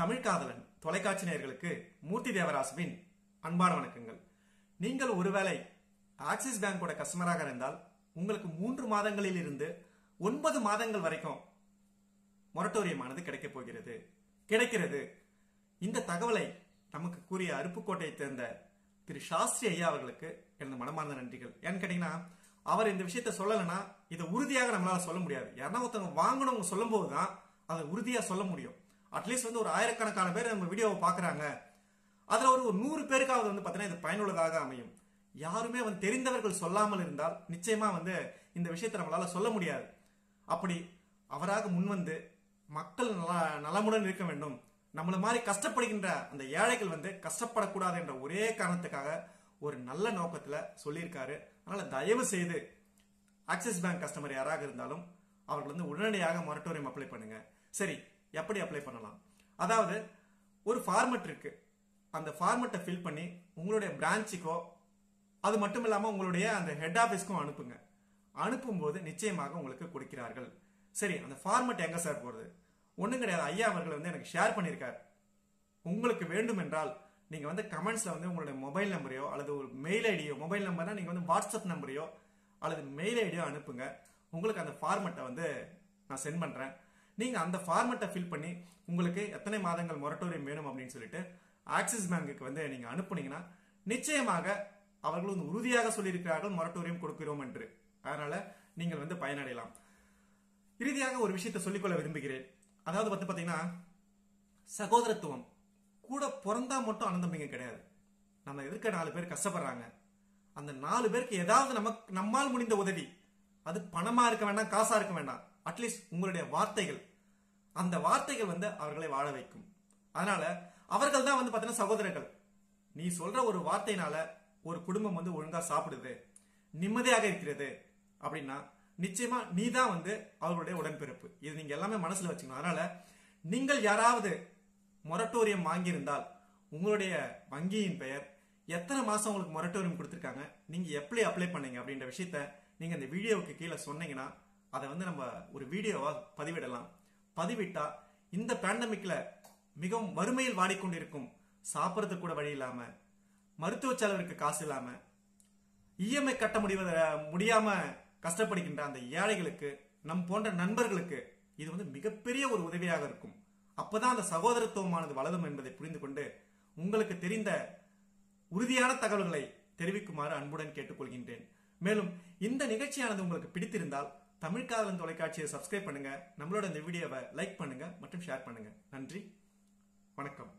தமிழ்காதலன் தொலைக்காட்சி நேயர்களுக்கு மூர்த்தி தேவராசுவின் அன்பான வணக்கங்கள். நீங்கள் ஒருவேளை ஆக்சிஸ் பேங்கோட கஸ்டமராக இருந்தால் உங்களுக்கு மூன்று மாதங்களில் இருந்து ஒன்பது மாதங்கள் வரைக்கும் மொரட்டோரியமானது கிடைக்கப் போகிறது. கிடைக்கிறது. இந்த தகவலை நமக்கு கூறிய அருப்புக்கோட்டையை சேர்ந்த திரு சாஸ்திரி ஐயா அவர்களுக்கு எனது மனமார்ந்த நன்றிகள். ஏன்னு கேட்டீங்கன்னா அவர் இந்த விஷயத்த சொல்லலைன்னா இதை உறுதியாக நம்மளால சொல்ல முடியாது. யாருன்னா ஒருத்தவங்க வாங்கணும் சொல்லும் போதுதான் அதை உறுதியா சொல்ல முடியும். அட்லீஸ்ட் வந்து ஒரு ஆயிரக்கணக்கான பேர் நம்ம வீடியோவை பார்க்குறாங்க. அதில் ஒரு ஒரு நூறு பேருக்காவது வந்து பார்த்தீங்கன்னா இது பயனுள்ளதாக அமையும். யாருமே வந்து தெரிந்தவர்கள் சொல்லாமல் இருந்தால் நிச்சயமாக வந்து இந்த விஷயத்தை நம்மளால் சொல்ல முடியாது. அப்படி அவராக முன்வந்து மக்கள் நல நலமுடன் இருக்க வேண்டும். நம்மள மாதிரி கஷ்டப்படுகின்ற அந்த ஏழைகள் வந்து கஷ்டப்படக்கூடாது என்ற ஒரே காரணத்துக்காக ஒரு நல்ல நோக்கத்தில் சொல்லியிருக்காரு. அதனால் தயவு செய்து ஆக்சிஸ் பேங்க் கஸ்டமர் யாராக இருந்தாலும் அவர்கள் வந்து உடனடியாக மொரட்டோரியம் அப்ளை பண்ணுங்க. சரி எப்படி அப்ளை பண்ணலாம்? அதாவது ஒரு ஃபார்மெட் இருக்கு. அந்த ஃபார்மெட்டை ஃபில் பண்ணி உங்களுடைய பிரான்ச்சுக்கோ அது மட்டும் இல்லாமல் உங்களுடைய அந்த ஹெட் ஆஃபீஸ்க்கும் அனுப்புங்க. அனுப்பும்போது நிச்சயமாக உங்களுக்கு கொடுக்கிறார்கள். சரி அந்த ஃபார்மெட் எங்கே சார் போகிறது ஒன்றும் கிடையாது. ஐயா அவர்கள் வந்து எனக்கு ஷேர் பண்ணியிருக்கார். உங்களுக்கு வேண்டும் என்றால் நீங்கள் வந்து கமெண்ட்ஸில் வந்து உங்களுடைய மொபைல் நம்பரையோ அல்லது ஒரு மெயில் ஐடியோ மொபைல் நம்பர்னா நீங்கள் வந்து வாட்ஸ்அப் நம்பரையோ அல்லது மெயில் ஐடியோ அனுப்புங்க. உங்களுக்கு அந்த ஃபார்மெட்டை வந்து நான் சென்ட் பண்ணுறேன் நீங்கள் அந்த ஃபார்மெட்டை ஃபில் பண்ணி உங்களுக்கு எத்தனை மாதங்கள் மொரட்டோரியம் வேணும் அப்படின்னு சொல்லிட்டு ஆக்சிஸ் பேங்குக்கு வந்து நீங்கள் அனுப்புனீங்கன்னா நிச்சயமாக அவர்கள் வந்து உறுதியாக சொல்லியிருக்கிறார்கள் மொரட்டோரியம் கொடுக்கிறோம் என்று. அதனால நீங்கள் வந்து பயனடையலாம். இறுதியாக ஒரு விஷயத்தை சொல்லிக்கொள்ள விரும்புகிறேன். அதாவது வந்து பார்த்தீங்கன்னா சகோதரத்துவம். கூட பிறந்தா மட்டும் அனந்தம்பிங்க கிடையாது. நம்ம எதிர்க்க நாலு பேர் கஷ்டப்படுறாங்க? அந்த நாலு பேருக்கு ஏதாவது நமக்கு நம்மால் முடிந்த உதவி. அது பணமா இருக்க வேண்டாம் காசா இருக்க வேண்டாம். அட்லீஸ்ட் உங்களுடைய வார்த்தைகள் அந்த வார்த்தைகள் வந்து அவர்களை வாழ வைக்கும். அதனால அவர்கள் தான் வந்து பார்த்தீங்கன்னா சகோதரர்கள். நீ சொல்ற ஒரு வார்த்தையினால ஒரு குடும்பம் வந்து ஒழுங்கா சாப்பிடுது நிம்மதியாக இருக்கிறது அப்படின்னா நிச்சயமா நீ தான் வந்து அவர்களுடைய உடன்பிறப்பு. இது நீங்க எல்லாமே மனசுல வச்சுக்கணும். அதனால நீங்கள் யாராவது மொரட்டோரியம் வாங்கியிருந்தால் உங்களுடைய வங்கியின் பெயர் எத்தனை மாசம் உங்களுக்கு மொரட்டோரியம் கொடுத்துருக்காங்க நீங்க எப்படி அப்ளை பண்ணீங்க அப்படின்ற விஷயத்த நீங்க இந்த வீடியோவுக்கு கீழே சொன்னீங்கன்னா அதை வந்து நம்ம ஒரு வீடியோவா பதிவிடலாம். பதிவிட்டா இந்த பேண்டமிக்ல மிகவும் வறுமையில் வாடிக்கொண்டிருக்கும் சாப்பிட்றது கூட வழி இல்லாம மருத்துவ செலவிற்கு காசு இல்லாம இஎம்ஐ கட்ட முடிவத முடியாம கஷ்டப்படுகின்ற அந்த ஏழைகளுக்கு நம் போன்ற நண்பர்களுக்கு இது வந்து மிகப்பெரிய ஒரு உதவியாக இருக்கும். அப்பதான் அந்த சகோதரத்துவமானது வளரும் என்பதை புரிந்து கொண்டு உங்களுக்கு தெரிந்த உறுதியான தகவல்களை தெரிவிக்குமாறு அன்புடன் கேட்டுக்கொள்கின்றேன். மேலும் இந்த நிகழ்ச்சியானது உங்களுக்கு பிடித்திருந்தால் தமிழ்காதலன் தொலைக்காட்சியை சப்ஸ்கிரைப் பண்ணுங்க. நம்மளோட இந்த வீடியோவை லைக் பண்ணுங்க மற்றும் ஷேர் பண்ணுங்க. நன்றி. வணக்கம்.